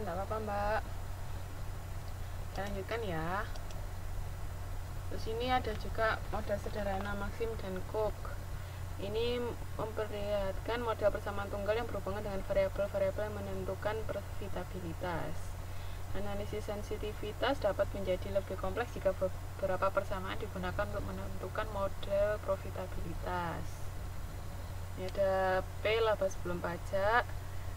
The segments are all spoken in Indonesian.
enggak apa-apa mbak. Kita lanjutkan ya. Terus ini ada juga model sederhana Maxim dan Cook ini memperlihatkan model persamaan tunggal yang berhubungan dengan variabel-variabel yang menentukan profitabilitas analisis sensitivitas dapat menjadi lebih kompleks jika beberapa persamaan digunakan untuk menentukan model profitabilitas. Ini ada P laba sebelum pajak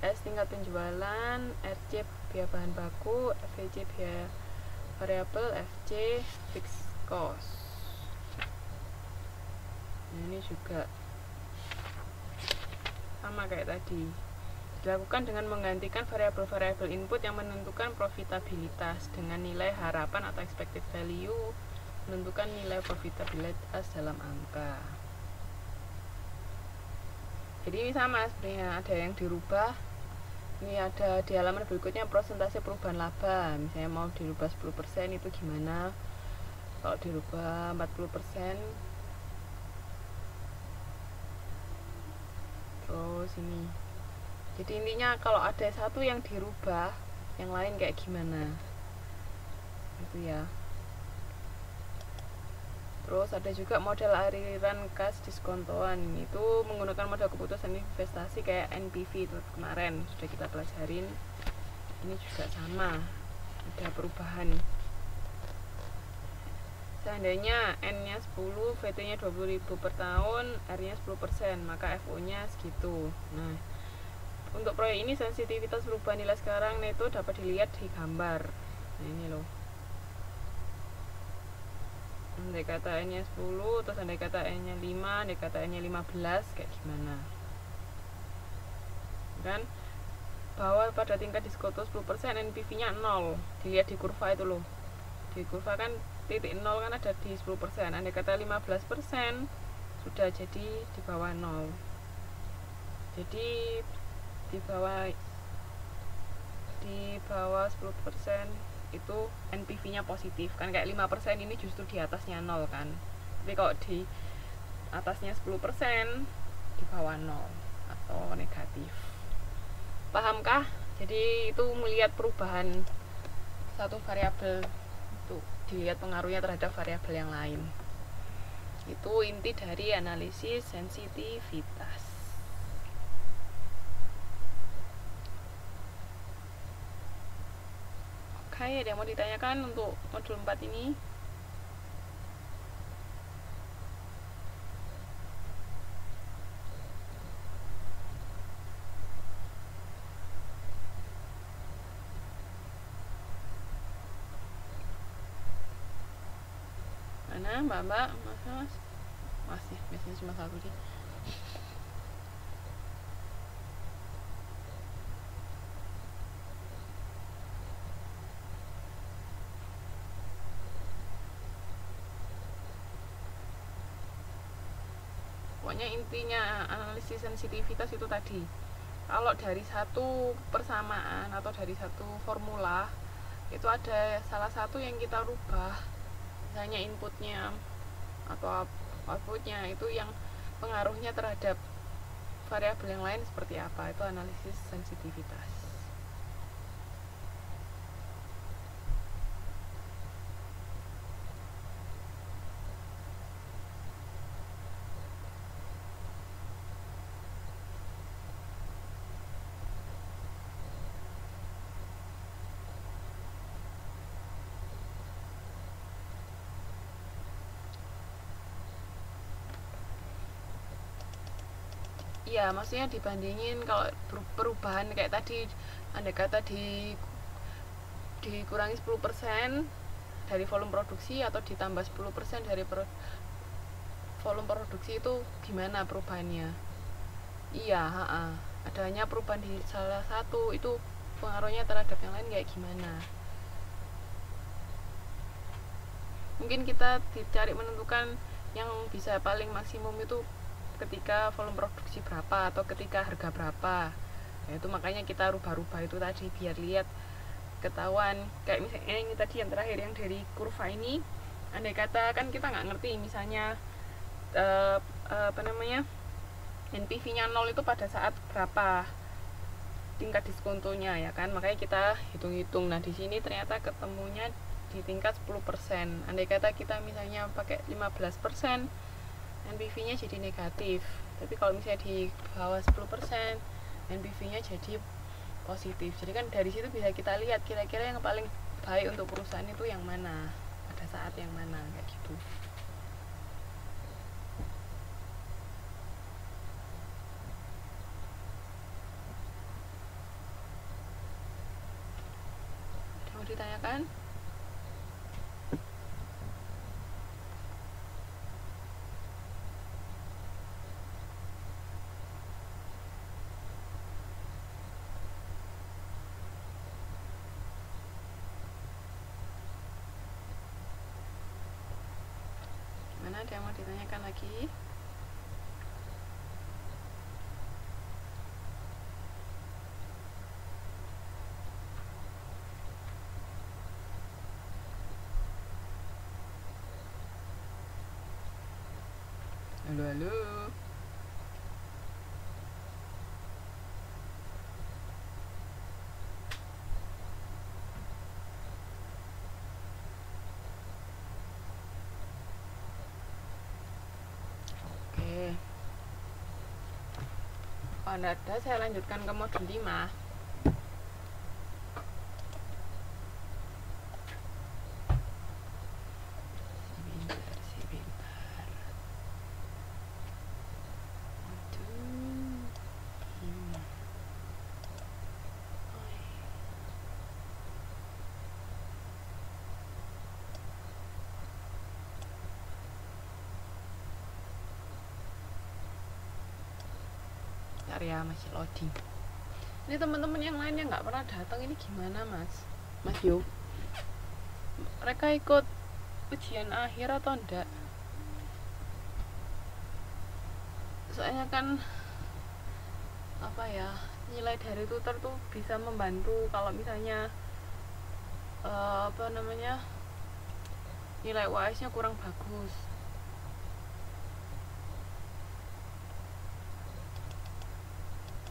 S tingkat penjualan RC biaya bahan baku FVC biaya variabel FC fixed cost. Nah, ini juga sama kayak tadi. Dilakukan dengan menggantikan variabel-variabel input yang menentukan profitabilitas dengan nilai harapan atau expected value menentukan nilai profitabilitas dalam angka. Jadi sama sebenarnya ada yang dirubah ini ada di halaman berikutnya prosentase perubahan laba. Misalnya mau dirubah 10% itu gimana? Kalau dirubah 40% terus ini. Jadi intinya kalau ada satu yang dirubah yang lain kayak gimana? Itu ya terus ada juga model aliran kas diskontoan. Itu menggunakan model keputusan investasi kayak NPV itu kemarin sudah kita pelajarin. Ini juga sama ada perubahan. Seandainya N nya 10 VT nya 20.000 per tahun R nya 10% maka FO nya segitu. Nah untuk proyek ini sensitivitas perubahan nilai sekarang neto dapat dilihat di gambar. Nah ini loh andai kata N nya 10 terus andai kata N nya 5 andai kata N nya 15 kayak gimana? Kan? Bahwa pada tingkat diskoto 10% NPV nya 0 dilihat di kurva itu loh. Di kurva kan titik 0 kan ada di 10% andai kata 15% sudah jadi di bawah 0 jadi di bawah di bawah 10% itu NPV nya positif kan kayak 5% ini justru di atasnya 0 kan. Tapi kalau di atasnya 10% di bawah 0 atau negatif. Pahamkah? Jadi itu melihat perubahan satu variabel dilihat pengaruhnya terhadap variabel yang lain. Itu inti dari analisis sensitivitas oke ada yang mau ditanyakan untuk modul 4 ini? Mana mbak? Mbak mas? Mas masih biasanya cuma satu sih pokoknya intinya analisis sensitivitas itu tadi. Kalau dari satu persamaan atau dari satu formula itu ada salah satu yang kita rubah. Misalnya inputnya atau outputnya itu yang pengaruhnya terhadap variabel yang lain seperti apa. Itu analisis sensitivitas Iya, maksudnya dibandingin kalau perubahan kayak tadi anda kata di dikurangi 10% dari volume produksi atau ditambah 10% dari pro, volume produksi itu gimana perubahannya? Iya, ha -ha. adanya perubahan di salah satu itu pengaruhnya terhadap yang lain kayak gimana? Mungkin kita dicari menentukan yang bisa paling maksimum itu ketika volume produksi berapa atau ketika harga berapa. Ya itu makanya kita rubah-rubah itu tadi biar lihat ketahuan. Kayak misalnya ini tadi yang terakhir yang dari kurva ini andai kata kan kita nggak ngerti misalnya uh, uh, apa namanya NPV nya nol itu pada saat berapa tingkat diskontonya ya kan? Makanya kita hitung-hitung. Nah di sini ternyata ketemunya di tingkat 10% andai kata kita misalnya pakai 15% NPV nya jadi negatif. Tapi kalau misalnya di bawah 10% NPV nya jadi positif. Jadi kan dari situ bisa kita lihat kira-kira yang paling baik untuk perusahaan itu yang mana pada saat yang mana kayak gitu. Mau ditanyakan gimana ada yang mau ditanyakan lagi? Halo halo Kalau tidak ada, saya lanjutkan ke modul 5. Sebentar, sebentar. Modul 5. Oi. Bentar ya masih loading ini teman-teman yang lainnya nggak pernah datang ini gimana mas? Mas Yo? Mereka ikut ujian akhir atau enggak soalnya kan apa ya nilai dari tutor tuh bisa membantu kalau misalnya eh, apa namanya nilai UAS nya kurang bagus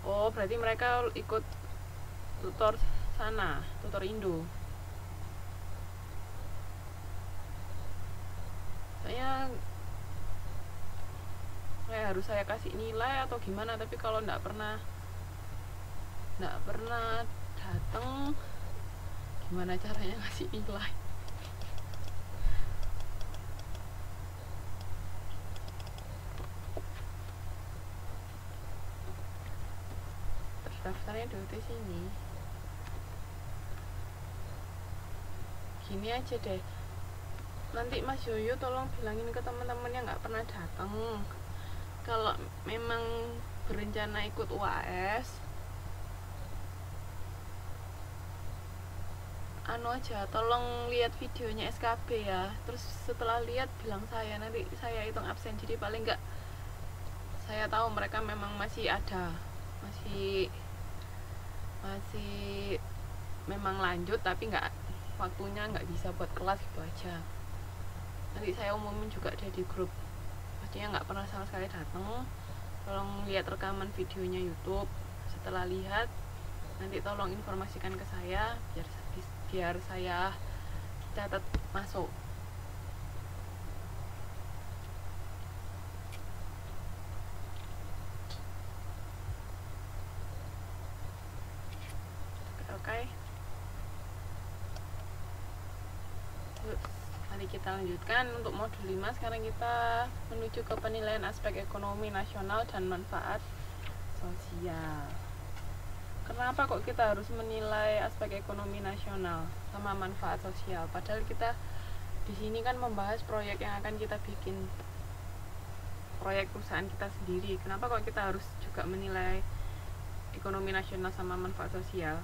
Oh, berarti mereka ikut tutor sana, tutor Indo. Saya kayak harus saya kasih nilai atau gimana, tapi kalau nggak pernah nggak pernah datang gimana caranya ngasih nilai? Daftarnya di sini. Gini aja deh. Nanti Mas Yoyo tolong bilangin ke teman-teman yang nggak pernah datang kalau memang berencana ikut UAS anu aja tolong lihat videonya SKB ya. Terus setelah lihat bilang saya. Nanti saya hitung absen. Jadi paling nggak saya tahu mereka memang masih ada masih masih memang lanjut tapi nggak waktunya nggak bisa buat kelas gitu aja. Nanti saya umumin juga deh di grup. Maksudnya nggak pernah sama sekali datang tolong lihat rekaman videonya YouTube setelah lihat nanti tolong informasikan ke saya biar biar saya catat masuk oke mari kita lanjutkan untuk modul 5 sekarang kita menuju ke penilaian aspek ekonomi nasional dan manfaat sosial. Kenapa kok kita harus menilai aspek ekonomi nasional sama manfaat sosial? Padahal kita di sini kan membahas proyek yang akan kita bikin proyek perusahaan kita sendiri. Kenapa kok kita harus juga menilai ekonomi nasional sama manfaat sosial